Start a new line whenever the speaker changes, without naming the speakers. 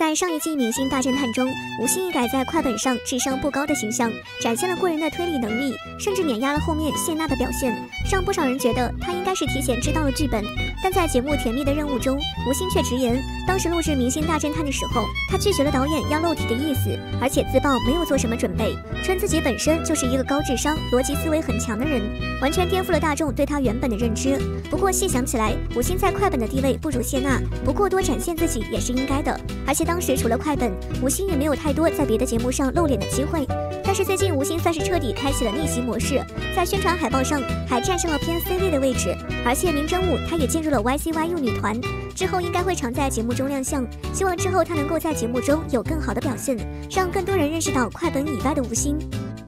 在上一季《明星大侦探》中，吴昕一改在快本上智商不高的形象，展现了过人的推理能力，甚至碾压了后面谢娜的表现，让不少人觉得她该是提前知道了剧本。但在节目《甜蜜的任务》中，吴昕却直言，当时录制《明星大侦探》的时候，他拒绝了导演要露体的意思，而且自曝没有做什么准备，称自己本身就是一个高智商、逻辑思维很强的人，完全颠覆了大众对他原本的认知。不过细想起来，吴昕在快本的地位不如谢娜，不过多展现自己也是应该的，而且。当时除了快本，吴昕也没有太多在别的节目上露脸的机会。但是最近吴昕算是彻底开启了逆袭模式，在宣传海报上还站上了偏 C 位的位置，而且明真舞他也进入了 YCYU 女团，之后应该会常在节目中亮相。希望之后她能够在节目中有更好的表现，让更多人认识到快本以外的吴昕。